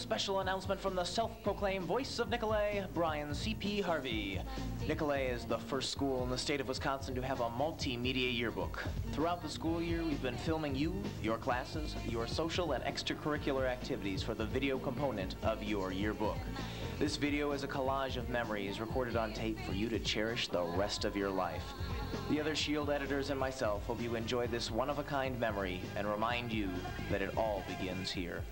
Special announcement from the self-proclaimed voice of Nicolet, Brian C.P. Harvey. Nicolet is the first school in the state of Wisconsin to have a multimedia yearbook. Throughout the school year, we've been filming you, your classes, your social and extracurricular activities for the video component of your yearbook. This video is a collage of memories recorded on tape for you to cherish the rest of your life. The other Shield editors and myself hope you enjoy this one-of-a-kind memory and remind you that it all begins here.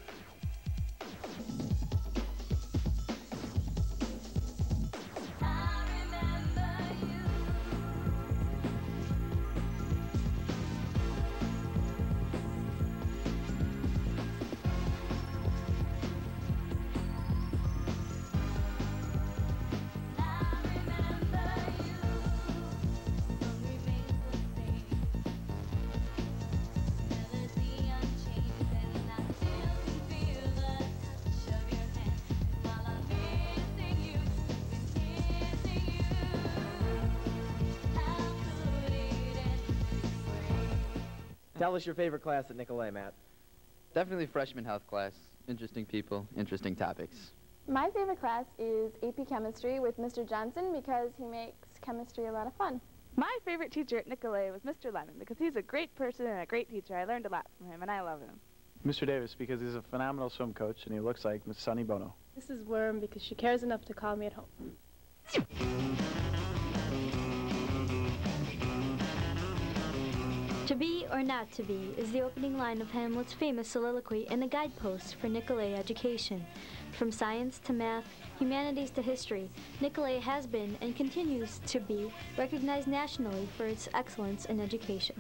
Tell us your favorite class at Nicolet, Matt. Definitely freshman health class. Interesting people, interesting topics. My favorite class is AP Chemistry with Mr. Johnson because he makes chemistry a lot of fun. My favorite teacher at Nicolet was Mr. Lemon because he's a great person and a great teacher. I learned a lot from him and I love him. Mr. Davis because he's a phenomenal swim coach and he looks like Miss Sonny Bono. This is Worm because she cares enough to call me at home. To be or not to be is the opening line of Hamlet's famous soliloquy and a guidepost for Nicolet education. From science to math, humanities to history, Nicolet has been and continues to be recognized nationally for its excellence in education.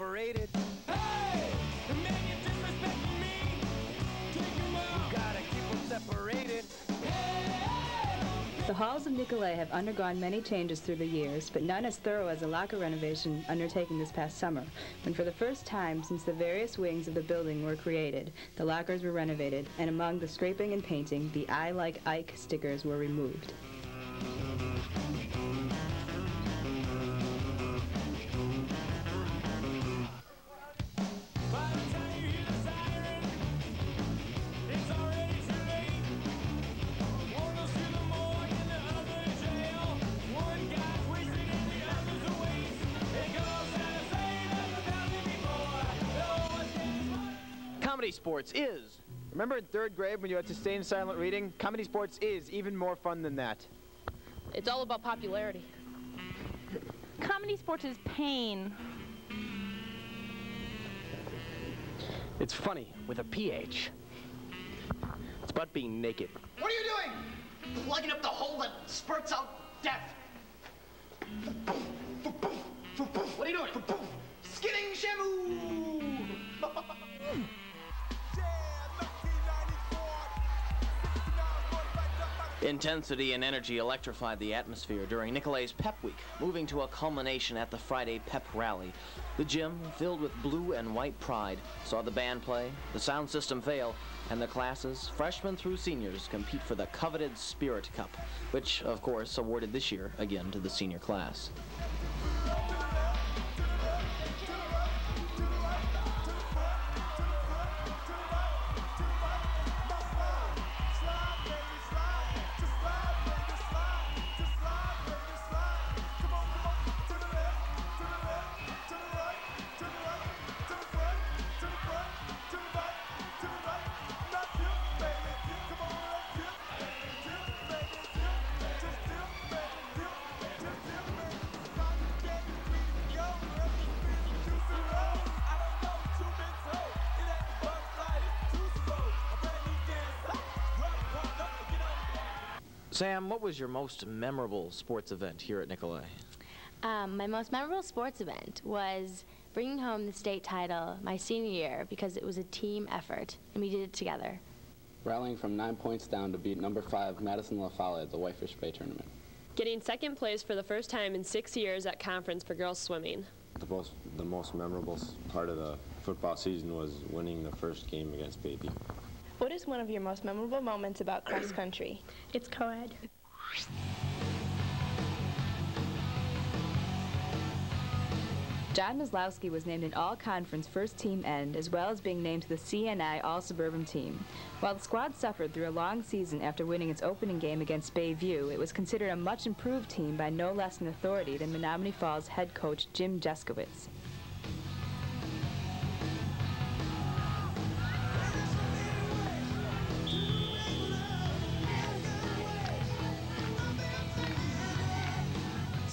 Separated. Hey! The man you disrespecting me. Take him out. Gotta keep them separated. The halls of Nicolet have undergone many changes through the years, but none as thorough as the locker renovation undertaken this past summer, when for the first time since the various wings of the building were created, the lockers were renovated, and among the scraping and painting, the I Like Ike stickers were removed. Sports is. Remember in third grade when you had to sustained silent reading? Comedy Sports is even more fun than that. It's all about popularity. Comedy sports is pain. It's funny with a PH. It's about being naked. What are you doing? Plugging up the hole that spurts out death. What are you doing? Skinning Shamu! Intensity and energy electrified the atmosphere during Nicolet's Pep Week, moving to a culmination at the Friday Pep Rally. The gym, filled with blue and white pride, saw the band play, the sound system fail, and the classes, freshmen through seniors, compete for the coveted Spirit Cup, which, of course, awarded this year again to the senior class. Sam, what was your most memorable sports event here at Nicolet? Um, my most memorable sports event was bringing home the state title my senior year because it was a team effort and we did it together. Rallying from nine points down to beat number five Madison La Follette at the Whitefish Bay tournament. Getting second place for the first time in six years at conference for girls swimming. The most, the most memorable part of the football season was winning the first game against Baby. What is one of your most memorable moments about cross country? It's co-ed. John Maslowski was named an all-conference first-team end, as well as being named to the CNI All-Suburban team. While the squad suffered through a long season after winning its opening game against Bayview, it was considered a much-improved team by no less an authority than Menomonee Falls head coach Jim Jeskowitz.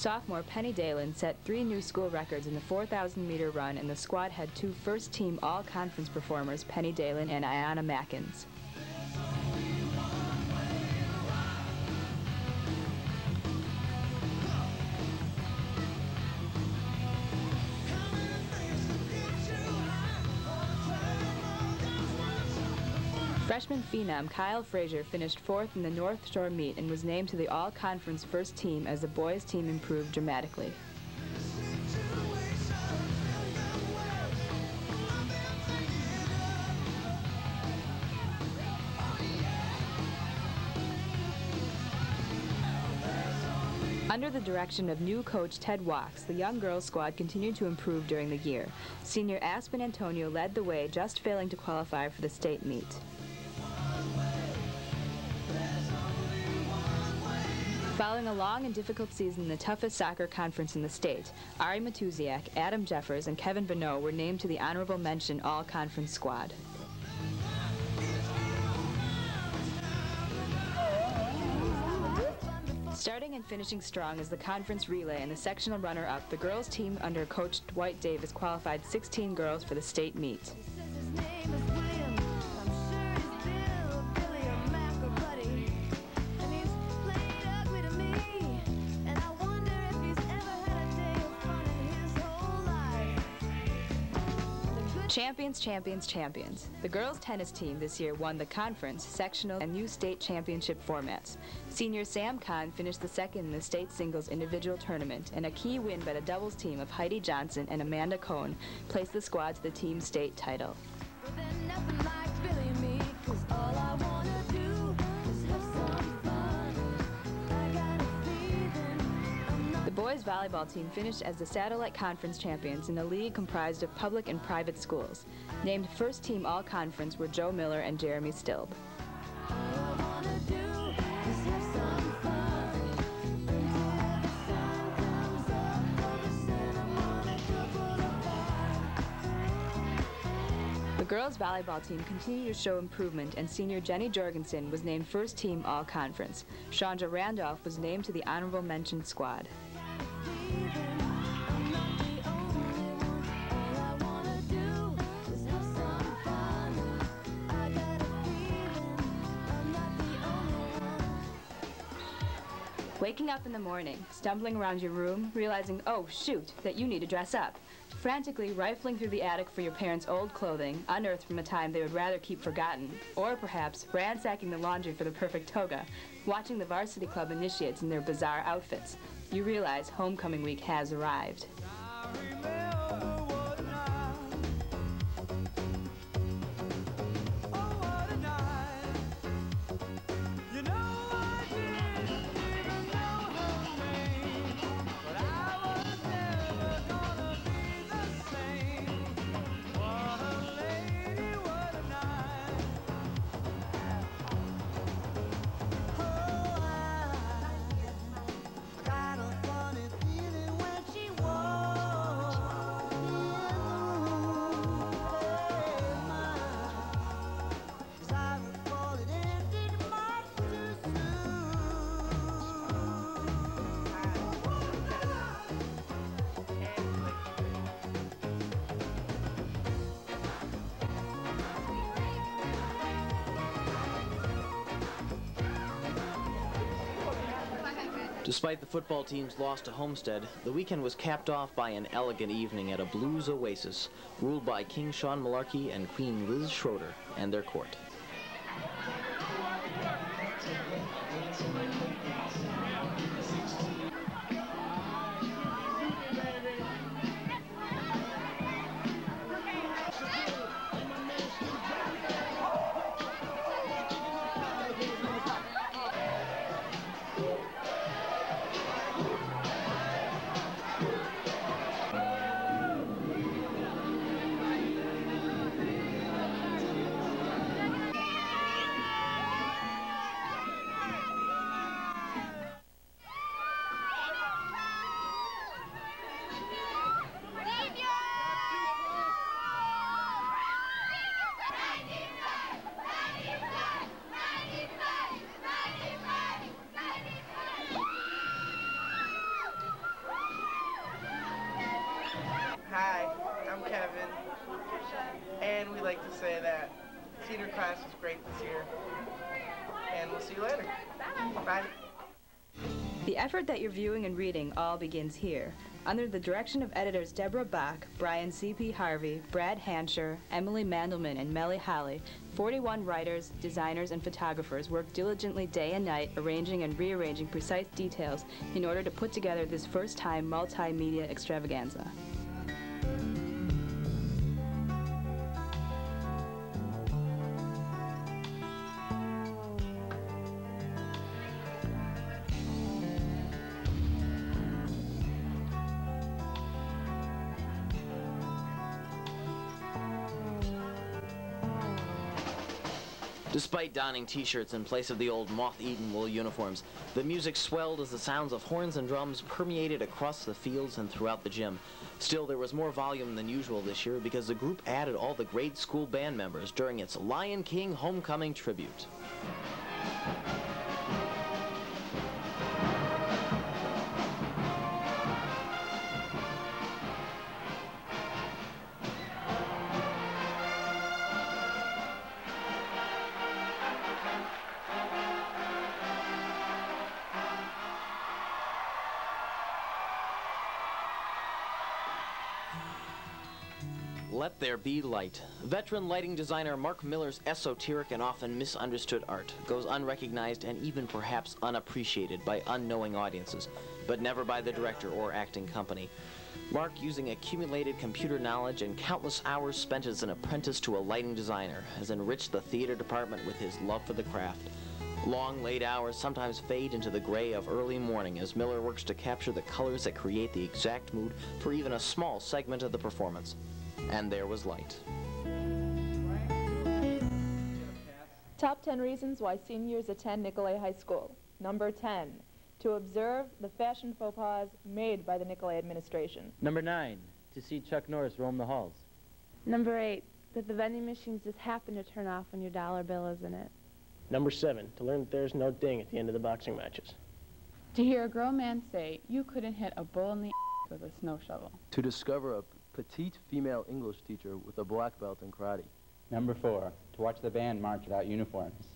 Sophomore Penny Dalen set three new school records in the 4,000 meter run, and the squad had two first team all conference performers, Penny Dalen and Ayana Mackins. Phenom Kyle Frazier finished fourth in the North Shore meet and was named to the all-conference first team as the boys' team improved dramatically. Under the direction of new coach Ted Wachs, the young girls squad continued to improve during the year. Senior Aspen Antonio led the way, just failing to qualify for the state meet. Following a long and difficult season in the toughest soccer conference in the state, Ari Matuziak, Adam Jeffers, and Kevin Bonneau were named to the honorable mention all-conference squad. Starting and finishing strong as the conference relay and the sectional runner-up, the girls team under coach Dwight Davis qualified 16 girls for the state meet. Champions, champions, champions. The girls tennis team this year won the conference, sectional, and new state championship formats. Senior Sam Kahn finished the second in the state singles individual tournament, and a key win by the doubles team of Heidi Johnson and Amanda Cohn placed the squad to the team state title. Boys volleyball team finished as the Satellite Conference champions in a league comprised of public and private schools. Named first team all conference were Joe Miller and Jeremy Stilb. The girls volleyball team continued to show improvement and senior Jenny Jorgensen was named first team all conference. Chandra Randolph was named to the honorable mention squad. Waking up in the morning, stumbling around your room, realizing, oh shoot, that you need to dress up. Frantically rifling through the attic for your parents' old clothing, unearthed from a time they would rather keep forgotten. Or perhaps ransacking the laundry for the perfect toga, watching the varsity club initiates in their bizarre outfits. You realize homecoming week has arrived. Despite the football team's loss to Homestead, the weekend was capped off by an elegant evening at a blues oasis, ruled by King Sean Malarkey and Queen Liz Schroeder and their court. You're viewing and reading all begins here. Under the direction of editors Deborah Bach, Brian C.P. Harvey, Brad Hansher, Emily Mandelman, and Melly Holly, 41 writers, designers, and photographers work diligently day and night arranging and rearranging precise details in order to put together this first-time multimedia extravaganza. Despite donning t-shirts in place of the old moth-eaten wool uniforms, the music swelled as the sounds of horns and drums permeated across the fields and throughout the gym. Still, there was more volume than usual this year because the group added all the grade school band members during its Lion King Homecoming tribute. Light. Veteran lighting designer Mark Miller's esoteric and often misunderstood art goes unrecognized and even perhaps unappreciated by unknowing audiences, but never by the director or acting company. Mark, using accumulated computer knowledge and countless hours spent as an apprentice to a lighting designer, has enriched the theater department with his love for the craft. Long, late hours sometimes fade into the gray of early morning as Miller works to capture the colors that create the exact mood for even a small segment of the performance. And there was light. Top 10 reasons why seniors attend Nicolet High School. Number 10, to observe the fashion faux pas made by the Nicolet administration. Number nine, to see Chuck Norris roam the halls. Number eight, that the vending machines just happen to turn off when your dollar bill is in it. Number seven, to learn that there's no ding at the end of the boxing matches. To hear a grown man say, you couldn't hit a bull in the with a snow shovel. To discover a petite female English teacher with a black belt in karate. Number four, to watch the band march without uniforms.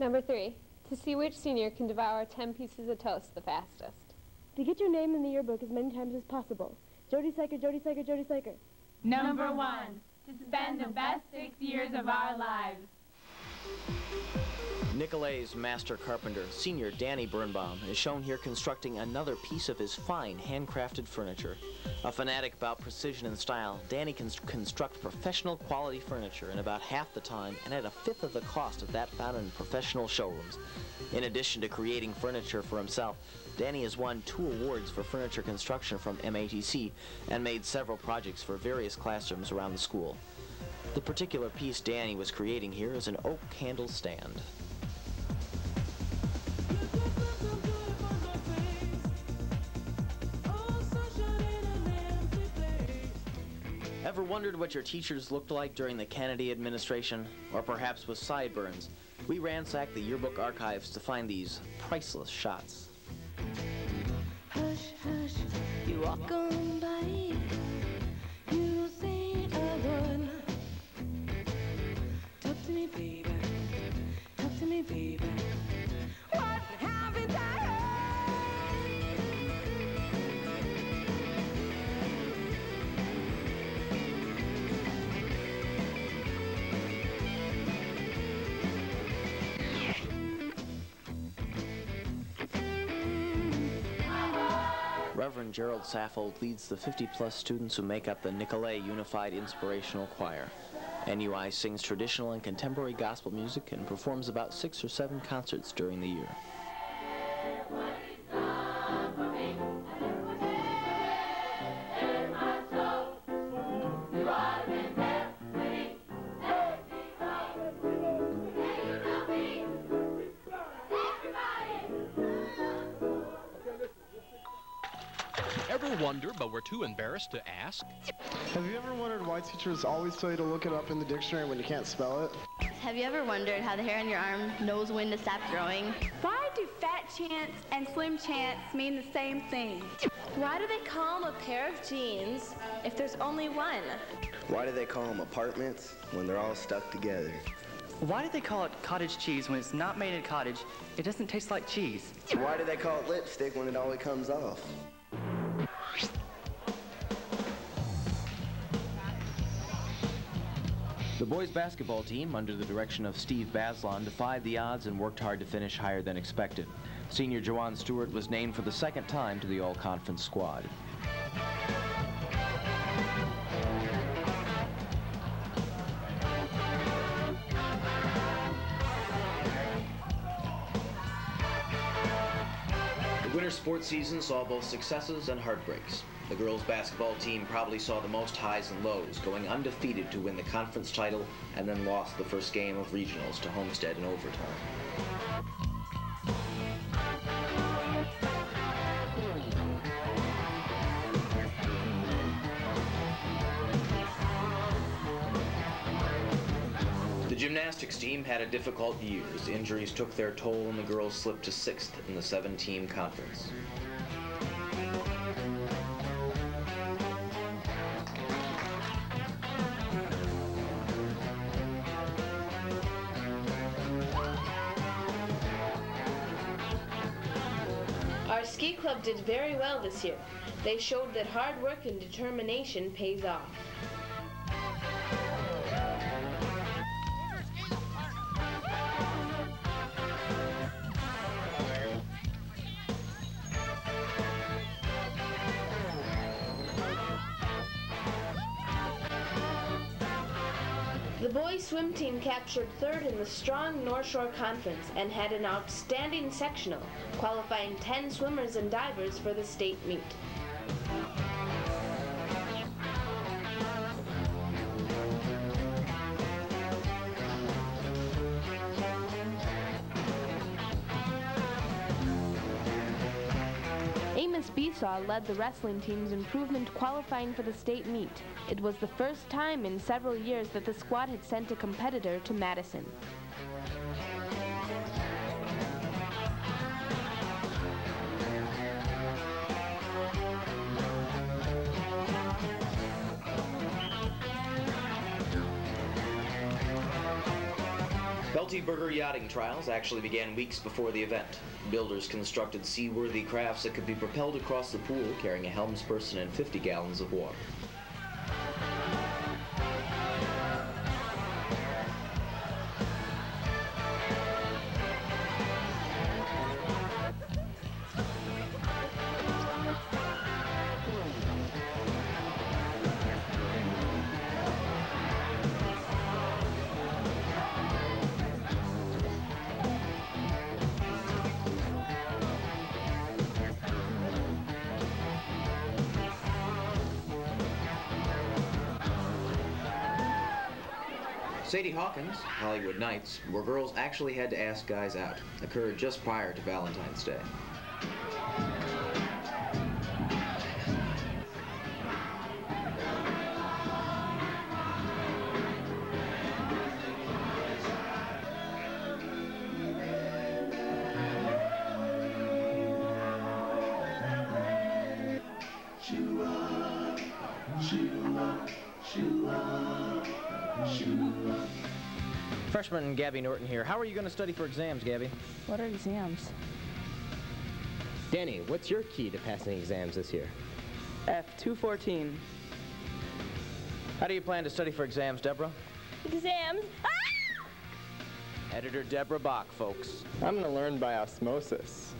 Number three, to see which senior can devour 10 pieces of toast the fastest. To get your name in the yearbook as many times as possible. Jody Syker, Jody Syker, Jody Syker. Number one, to spend the best six years of our lives. Nicolet's master carpenter, senior Danny Birnbaum, is shown here constructing another piece of his fine handcrafted furniture. A fanatic about precision and style, Danny can construct professional quality furniture in about half the time and at a fifth of the cost of that found in professional showrooms. In addition to creating furniture for himself, Danny has won two awards for furniture construction from MATC and made several projects for various classrooms around the school. The particular piece Danny was creating here is an oak candle stand. Ever wondered what your teachers looked like during the Kennedy administration? Or perhaps with sideburns? We ransacked the yearbook archives to find these priceless shots. Hush, hush, you walk on by. You say a word. Talk to me, baby. Talk to me, baby. Reverend Gerald Saffold leads the 50-plus students who make up the Nicolet Unified Inspirational Choir. NUI sings traditional and contemporary gospel music and performs about six or seven concerts during the year. Embarrassed to ask? Have you ever wondered why teachers always tell you to look it up in the dictionary when you can't spell it? Have you ever wondered how the hair on your arm knows when to stop growing? Why do fat chance and slim chance mean the same thing? Why do they call them a pair of jeans if there's only one? Why do they call them apartments when they're all stuck together? Why do they call it cottage cheese when it's not made in cottage? It doesn't taste like cheese. Why do they call it lipstick when it always comes off? Boys basketball team, under the direction of Steve Baslon, defied the odds and worked hard to finish higher than expected. Senior Jawan Stewart was named for the second time to the All-Conference squad. Sports season saw both successes and heartbreaks. The girls' basketball team probably saw the most highs and lows, going undefeated to win the conference title and then lost the first game of regionals to Homestead in overtime. Gymnastics team had a difficult year as injuries took their toll and the girls slipped to sixth in the seven-team conference. Our ski club did very well this year. They showed that hard work and determination pays off. Boys swim team captured third in the strong North Shore Conference and had an outstanding sectional, qualifying 10 swimmers and divers for the state meet. Led the wrestling team's improvement qualifying for the state meet. It was the first time in several years that the squad had sent a competitor to Madison. Belty Burger yachting trials actually began weeks before the event. Builders constructed seaworthy crafts that could be propelled across the pool carrying a helmsperson and 50 gallons of water. Sadie Hawkins, Hollywood Nights, where girls actually had to ask guys out, occurred just prior to Valentine's Day. Gabby Norton here. How are you going to study for exams, Gabby? What are exams? Danny, what's your key to passing exams this year? F214. How do you plan to study for exams, Deborah? Exams? Ah! Editor Deborah Bach, folks. I'm going to learn by osmosis.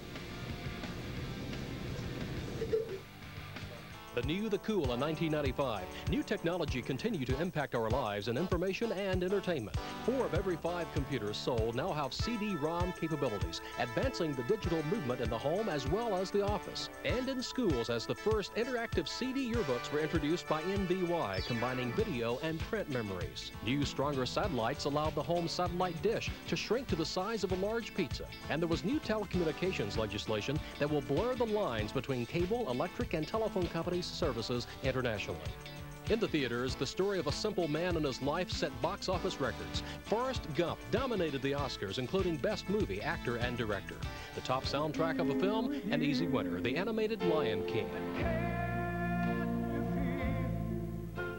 The new, the cool in 1995. New technology continue to impact our lives in information and entertainment. Four of every five computers sold now have CD-ROM capabilities, advancing the digital movement in the home as well as the office. And in schools as the first interactive CD yearbooks were introduced by NBY, combining video and print memories. New, stronger satellites allowed the home satellite dish to shrink to the size of a large pizza. And there was new telecommunications legislation that will blur the lines between cable, electric, and telephone companies' services internationally. In the theaters, the story of a simple man and his life set box office records. Forrest Gump dominated the Oscars, including Best Movie, Actor, and Director. The top soundtrack of a film, an easy winner, the animated Lion King.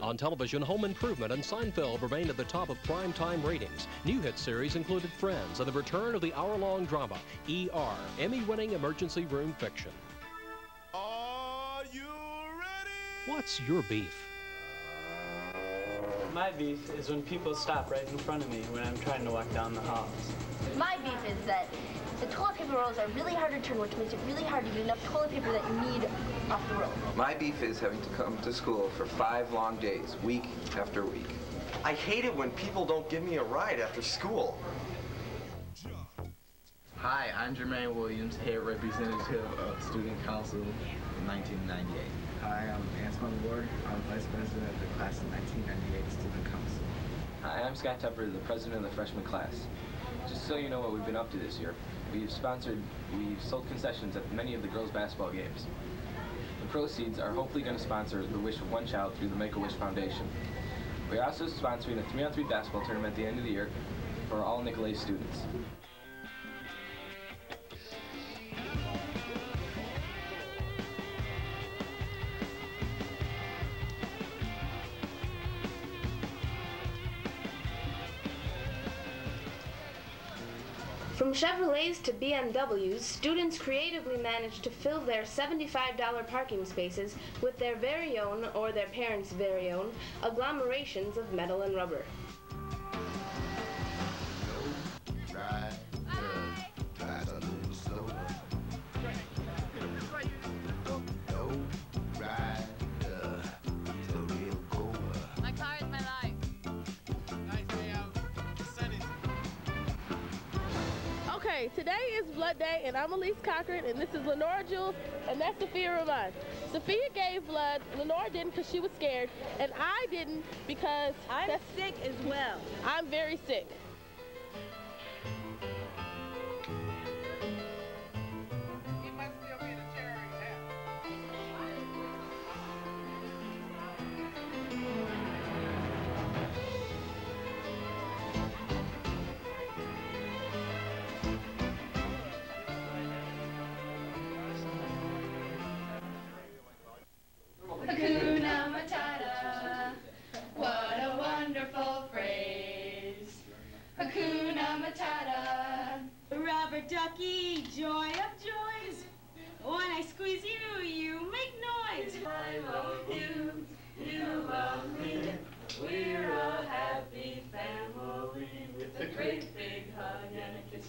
On television, Home Improvement and Seinfeld remained at the top of primetime ratings. New hit series included Friends and the return of the hour-long drama, ER, Emmy-winning emergency room fiction. What's your beef? My beef is when people stop right in front of me when I'm trying to walk down the halls. My beef is that the toilet paper rolls are really hard to turn, which makes it really hard to get enough toilet paper that you need off the roll. My beef is having to come to school for five long days, week after week. I hate it when people don't give me a ride after school. Hi, I'm Jermaine Williams, head representative of Student Council in 1998. Hi, I'm Antoine Ward. I'm vice president of the class of 1998 Student Council. Hi, I'm Scott Tepper, the president of the freshman class. Just so you know what we've been up to this year, we've sponsored, we've sold concessions at many of the girls' basketball games. The proceeds are hopefully going to sponsor the wish of one child through the Make-A-Wish Foundation. We are also sponsoring a three-on-three basketball tournament at the end of the year for all Nicolet students. Chevrolets to BMWs, students creatively managed to fill their $75 parking spaces with their very own or their parents' very own agglomerations of metal and rubber. I'm Elise Cochran, and this is Lenora Jules, and that's Sophia Ramon. Sophia gave blood, Lenora didn't because she was scared, and I didn't because I'm sick as well. I'm very sick.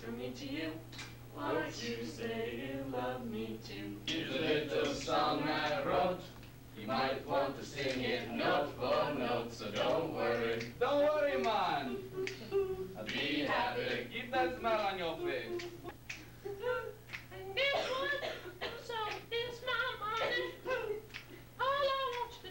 From me to you. Won't you say you love me too? Here's a little song I wrote. You might want to sing it note for note, so don't worry. Don't worry, man. Be happy. Keep that smile on your face. So it's my money. All I want you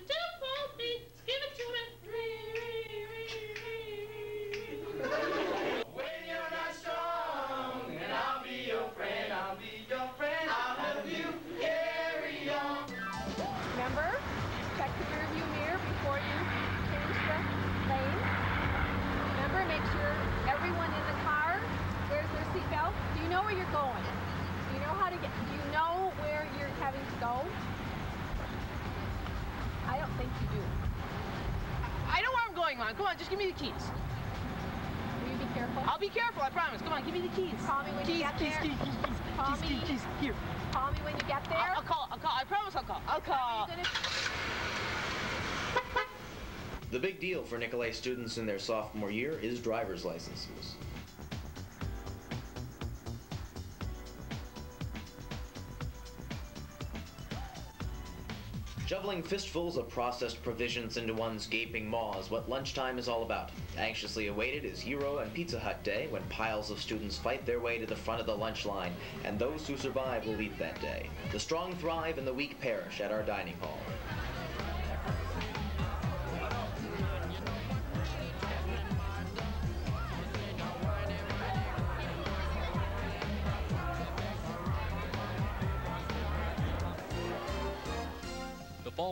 going? Do you know how to get? Do you know where you're having to go? I don't think you do. I know where I'm going, Mom. Come on, just give me the keys. Will you be careful? I'll be careful, I promise. Come on, give me the keys. Call me when keys, you get keys, there. Keys, keys, keys, Call keys, me. keys, keys, Here. Call me when you get there. I'll, I'll call. I'll call. I promise I'll call. I'll call. The big deal for Nicolet students in their sophomore year is driver's licenses. Shoveling fistfuls of processed provisions into one's gaping maw is what lunchtime is all about. Anxiously awaited is Hero and Pizza Hut Day, when piles of students fight their way to the front of the lunch line, and those who survive will eat that day. The strong thrive and the weak perish at our dining hall.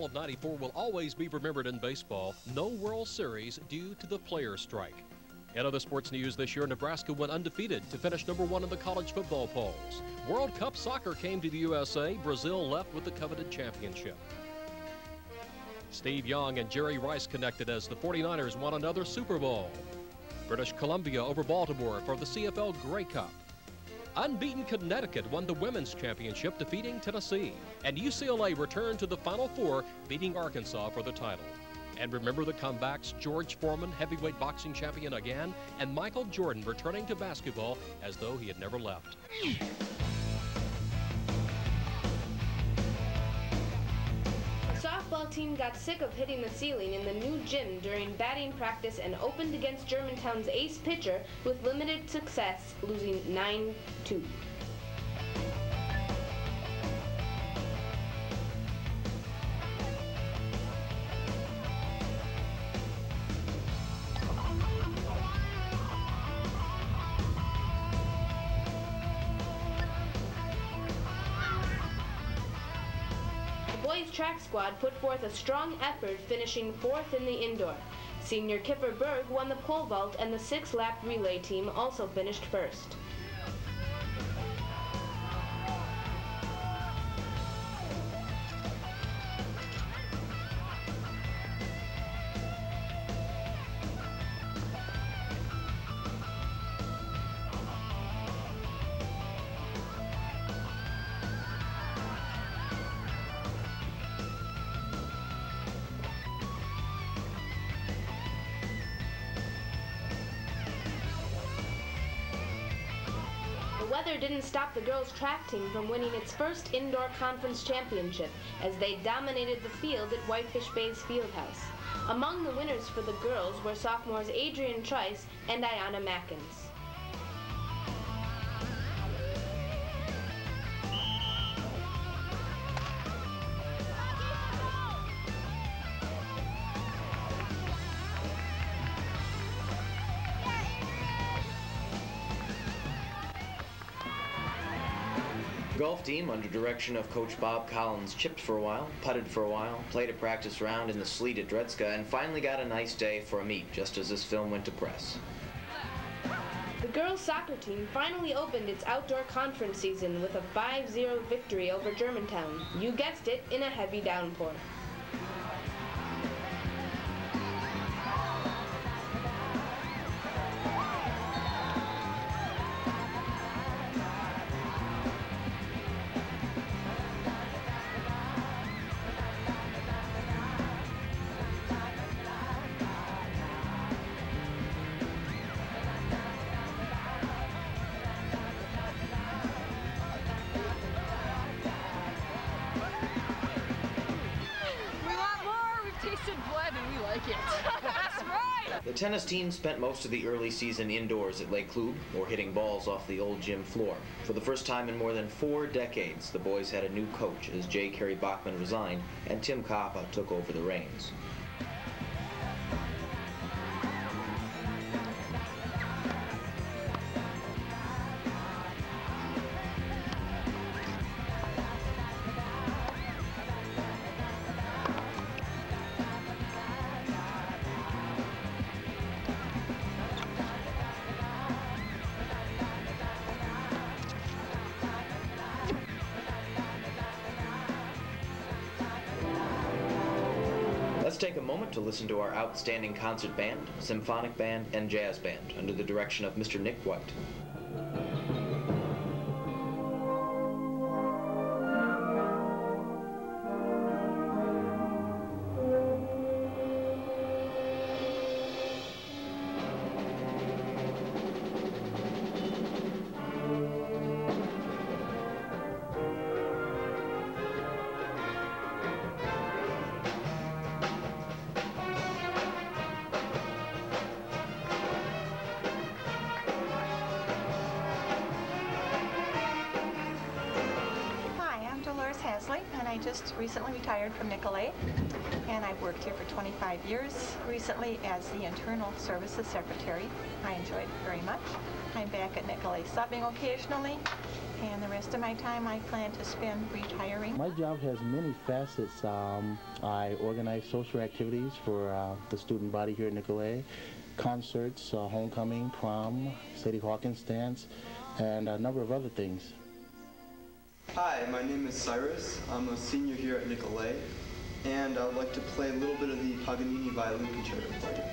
Fall of 94 will always be remembered in baseball. No World Series due to the player strike. In other sports news this year, Nebraska went undefeated to finish number one in the college football polls. World Cup soccer came to the USA. Brazil left with the coveted championship. Steve Young and Jerry Rice connected as the 49ers won another Super Bowl. British Columbia over Baltimore for the CFL Grey Cup. Unbeaten Connecticut won the women's championship, defeating Tennessee. And UCLA returned to the Final Four, beating Arkansas for the title. And remember the comebacks George Foreman, heavyweight boxing champion again, and Michael Jordan returning to basketball as though he had never left. Team got sick of hitting the ceiling in the new gym during batting practice and opened against Germantown's ace pitcher with limited success, losing 9 squad put forth a strong effort, finishing fourth in the indoor. Senior Kipper Berg won the pole vault, and the six lap relay team also finished first. Girls' track team from winning its first indoor conference championship as they dominated the field at Whitefish Bay's Fieldhouse. Among the winners for the girls were sophomores Adrian Trice and Ayana Mackins. Golf team, under direction of Coach Bob Collins, chipped for a while, putted for a while, played a practice round in the sleet at Dretzka, and finally got a nice day for a meet just as this film went to press. The girls' soccer team finally opened its outdoor conference season with a 5-0 victory over Germantown. You guessed it, in a heavy downpour. Tennis team spent most of the early season indoors at Lake Klub or hitting balls off the old gym floor. For the first time in more than four decades, the boys had a new coach as J. Kerry Bachman resigned and Tim Kappa took over the reins. Take a moment to listen to our outstanding concert band, symphonic band, and jazz band under the direction of Mr. Nick White. Years, recently as the Internal Services Secretary. I enjoyed it very much. I'm back at Nicolet subbing occasionally, and the rest of my time I plan to spend retiring. My job has many facets. Um, I organize social activities for uh, the student body here at Nicolet, concerts, uh, homecoming, prom, Sadie Hawkins dance, and a number of other things. Hi, my name is Cyrus. I'm a senior here at Nicolet. And I would like to play a little bit of the Paganini Violin Concerto for you.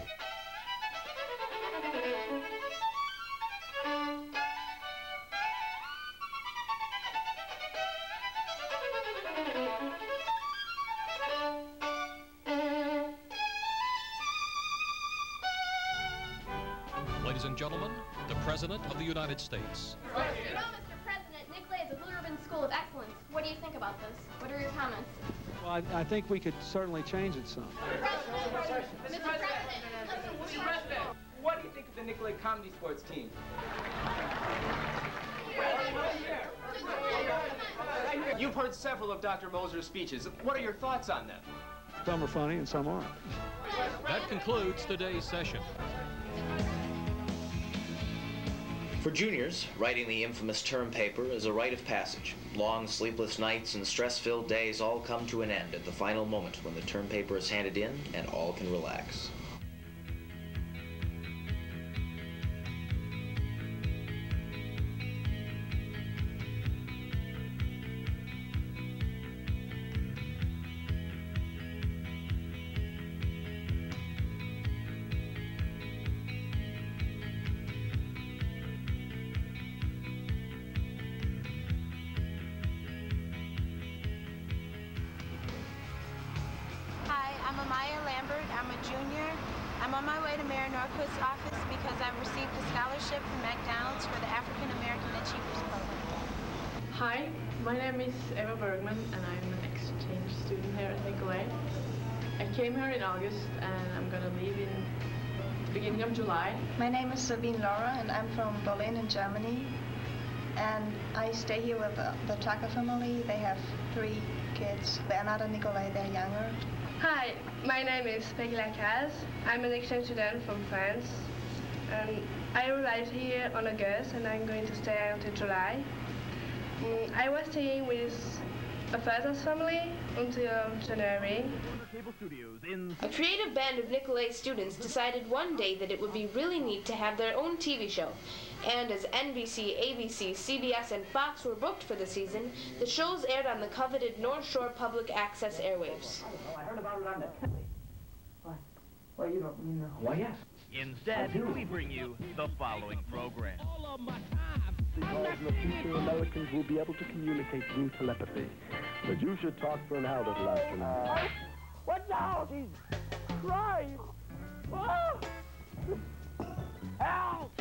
Ladies and gentlemen, the President of the United States. I, I think we could certainly change it some. Mr. President, listen, Mr. President, what do you think of the Nicolet Comedy Sports team? You've heard several of Dr. Moser's speeches. What are your thoughts on them? Some are funny and some aren't. That concludes today's session. For juniors, writing the infamous term paper is a rite of passage. Long, sleepless nights and stress-filled days all come to an end at the final moment when the term paper is handed in and all can relax. I'm a junior. I'm on my way to Mayor Norquist's office because I've received a scholarship from McDonald's for the African American Achievers Program. Hi, my name is Eva Bergman and I'm an exchange student here at Nicolet. I came here in August and I'm gonna leave in the beginning of July. My name is Sabine Laura, and I'm from Berlin in Germany. And I stay here with uh, the Tucker family. They have three kids. They're not a Nicolet, they're younger. Hi, my name is Peggy Lacaz. I'm an exchange student from France. Um, I arrived here on August and I'm going to stay until July. Mm, I was staying with a father's family until January. A creative band of Nicolet students decided one day that it would be really neat to have their own TV show. And as NBC, ABC, CBS, and Fox were booked for the season, the shows aired on the coveted North Shore Public Access airwaves. I heard about it on the Why? Well, you don't you know. Why, yes. Instead, we bring you the following program. Because in the future, Americans will be able to communicate through telepathy. But you should talk for an hour, little astronaut. What now? He's crying. Oh! Help!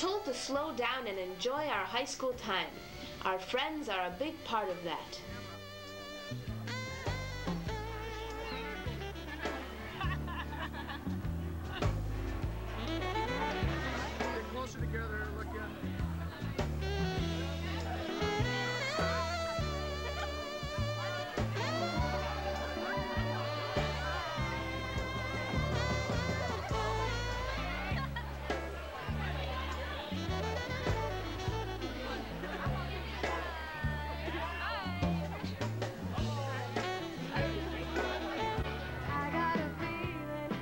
Told to slow down and enjoy our high school time. Our friends are a big part of that.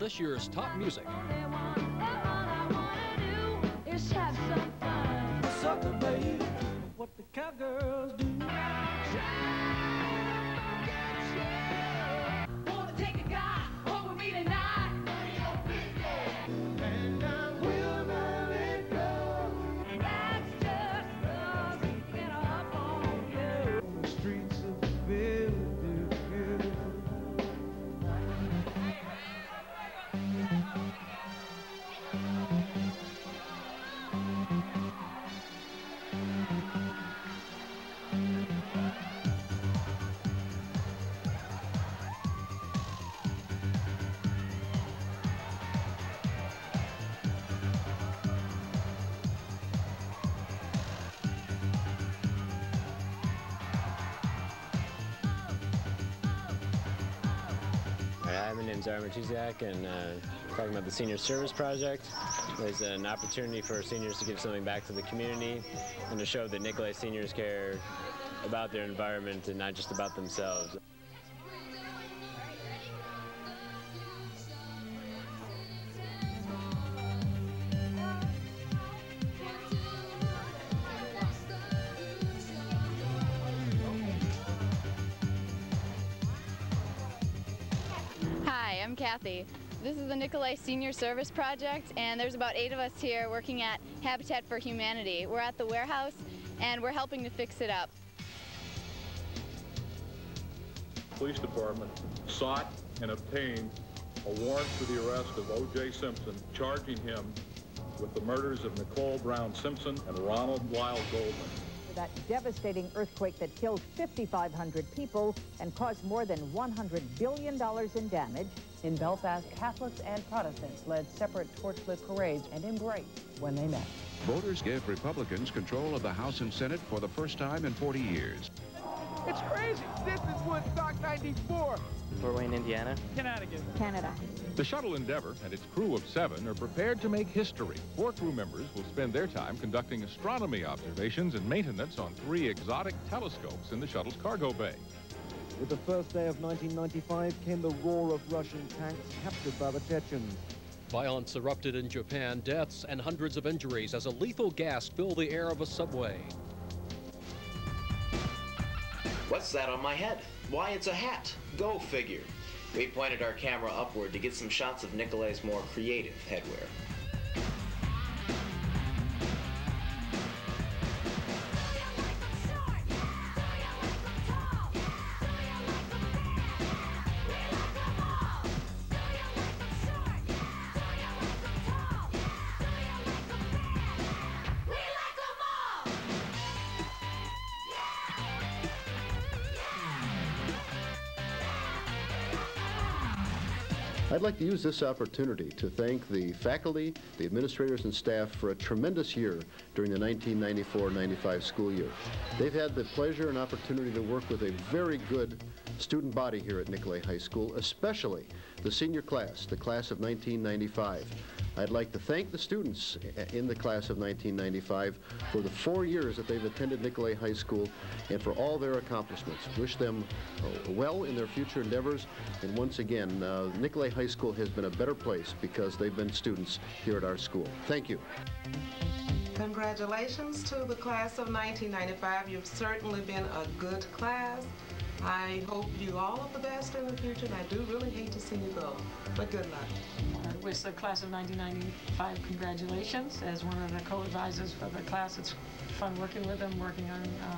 This year's top music. Sucker, baby. What the cowgirls do. Aaron and uh, talking about the Senior Service Project. There's an opportunity for seniors to give something back to the community and to show that Nicolet seniors care about their environment and not just about themselves. Kathy. This is the Nicolet Senior Service Project, and there's about eight of us here working at Habitat for Humanity. We're at the warehouse, and we're helping to fix it up. Police Department sought and obtained a warrant for the arrest of O.J. Simpson, charging him with the murders of Nicole Brown Simpson and Ronald Lyle Goldman. That devastating earthquake that killed 5,500 people and caused more than $100 billion in damage. In Belfast, Catholics and Protestants led separate torchlit parades and embraced when they met. Voters gave Republicans control of the House and Senate for the first time in 40 years. It's crazy. This is Woodstock 94. Fort Wayne, Indiana. Connecticut. Canada. The shuttle Endeavour and its crew of seven are prepared to make history. Four crew members will spend their time conducting astronomy observations and maintenance on three exotic telescopes in the shuttle's cargo bay. With the first day of 1995 came the roar of Russian tanks captured by the Chechens. Violence erupted in Japan, deaths and hundreds of injuries as a lethal gas filled the air of a subway. What's that on my head? Why, it's a hat. Go figure. We pointed our camera upward to get some shots of Nicolet's more creative headwear. I'd like to use this opportunity to thank the faculty, the administrators, and staff for a tremendous year during the 1994-95 school year. They've had the pleasure and opportunity to work with a very good student body here at Nicolet High School, especially the senior class, the class of 1995. I'd like to thank the students in the class of 1995 for the four years that they've attended Nicolet High School and for all their accomplishments. Wish them well in their future endeavors. And once again, uh, Nicolet High School has been a better place because they've been students here at our school. Thank you. Congratulations to the class of 1995. You've certainly been a good class. I hope you all are the best in the future, and I do really hate to see you go, but good luck. I wish the class of 1995 congratulations. As one of the co-advisors for the class, it's fun working with them, working on uh,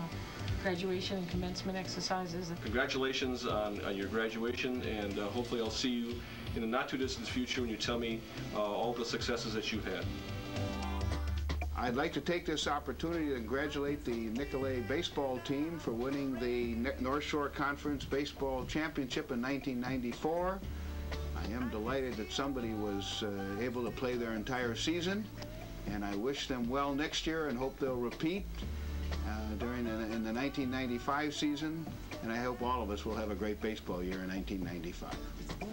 graduation and commencement exercises. Congratulations on, on your graduation, and uh, hopefully I'll see you in the not-too-distant future when you tell me uh, all the successes that you've had. I'd like to take this opportunity to congratulate the Nicolet baseball team for winning the North Shore Conference Baseball Championship in 1994. I am delighted that somebody was uh, able to play their entire season, and I wish them well next year and hope they'll repeat uh, during the, in the 1995 season, and I hope all of us will have a great baseball year in 1995.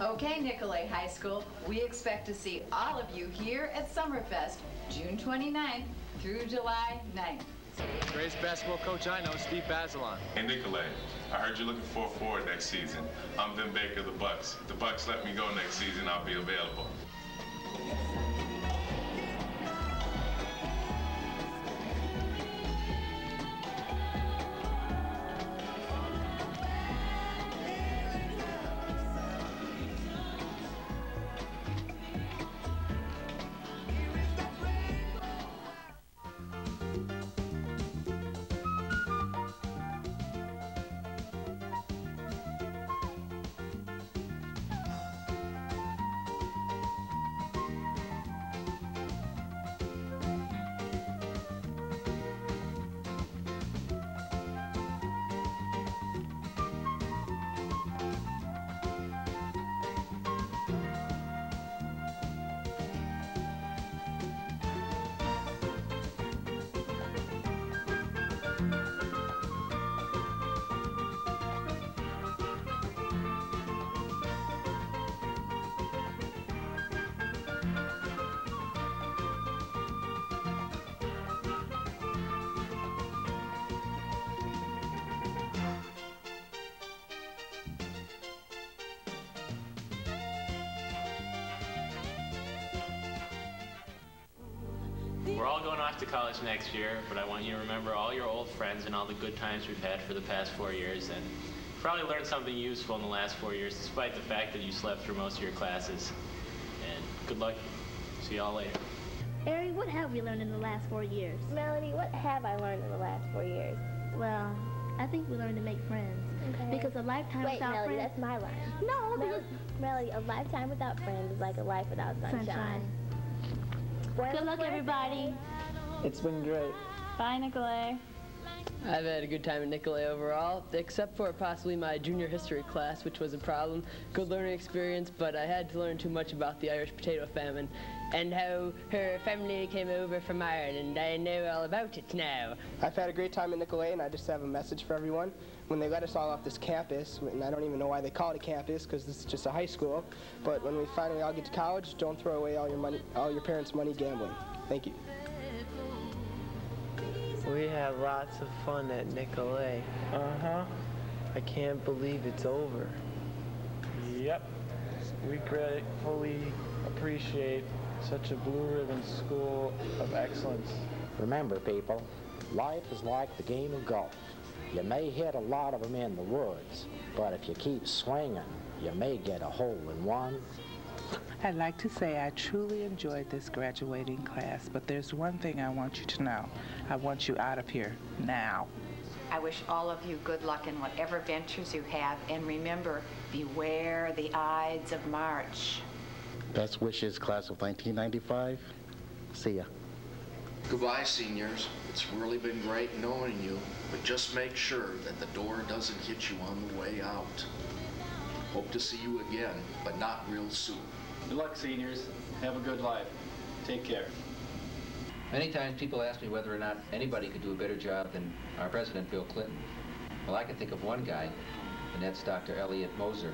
Okay, Nicolet High School, we expect to see all of you here at Summerfest, June 29th through July 9th. Greatest basketball coach I know, Steve Bazelon. Hey, Nicolet, I heard you're looking for a forward next season. I'm Vin Baker of the Bucks. If the Bucks let me go next season, I'll be available. We're all going off to college next year, but I want you to remember all your old friends and all the good times we've had for the past four years, and probably learned something useful in the last four years, despite the fact that you slept through most of your classes. And good luck. See y'all later. Ari, what have we learned in the last four years? Melody, what have I learned in the last four years? Well, I think we learned to make friends. Okay. Because a lifetime Wait, without Melody, friends... that's my line. No, Mel- because... Melody, a lifetime without friends is like a life without sunshine. Sunshine. Buenos Good luck, suerte. everybody. It's been great. Bye, Nicolet. I've had a good time at Nicolet overall, except for possibly my junior history class, which was a problem. Good learning experience, but I had to learn too much about the Irish potato famine and how her family came over from Ireland. I know all about it now. I've had a great time at Nicolet, and I just have a message for everyone. When they let us all off this campus, and I don't even know why they call it a campus, because this is just a high school, but when we finally all get to college, don't throw away all your money, all your parents' money gambling. Thank you. We had lots of fun at Nicolet. Uh-huh. I can't believe it's over. Yep. We gratefully appreciate such a blue ribbon school of excellence. Remember, people, life is like the game of golf. You may hit a lot of them in the woods, but if you keep swinging, you may get a hole in one. I'd like to say I truly enjoyed this graduating class, but there's one thing I want you to know. I want you out of here now. I wish all of you good luck in whatever ventures you have, and remember, beware the Ides of March. Best wishes, class of 1995. See ya. Goodbye, seniors. It's really been great knowing you, but just make sure that the door doesn't hit you on the way out. Hope to see you again, but not real soon. Good luck, seniors. Have a good life. Take care. Many times people ask me whether or not anybody could do a better job than our president, Bill Clinton. Well, I can think of one guy, and that's Dr. Elliot Moser.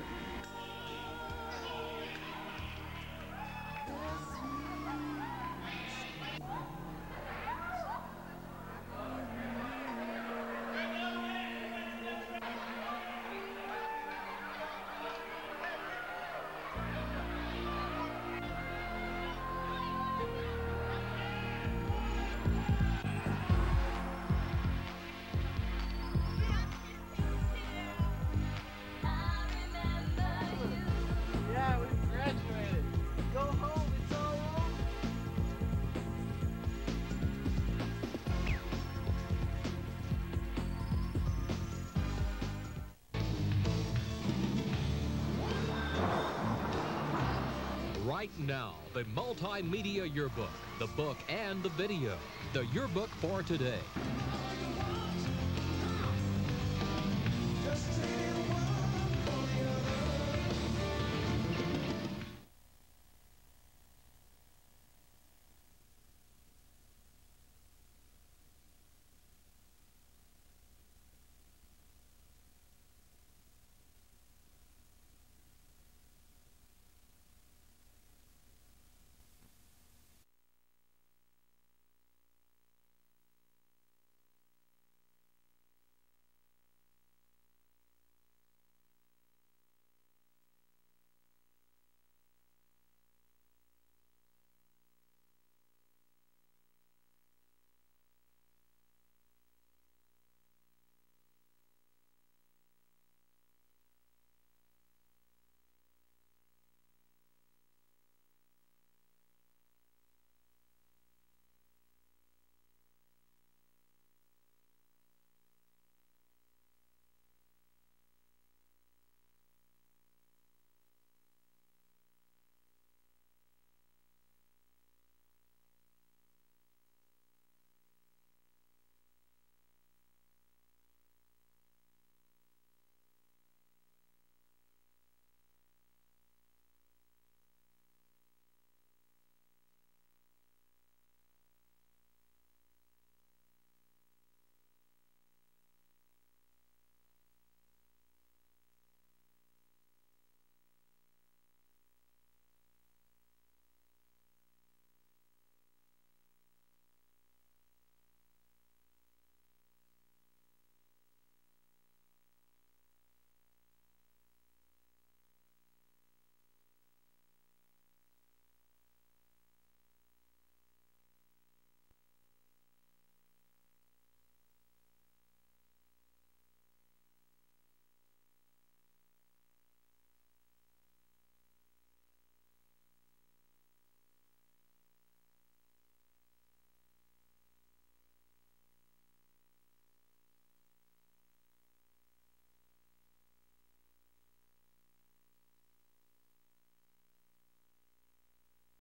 Now, the multimedia yearbook, the book and the video. The yearbook for today.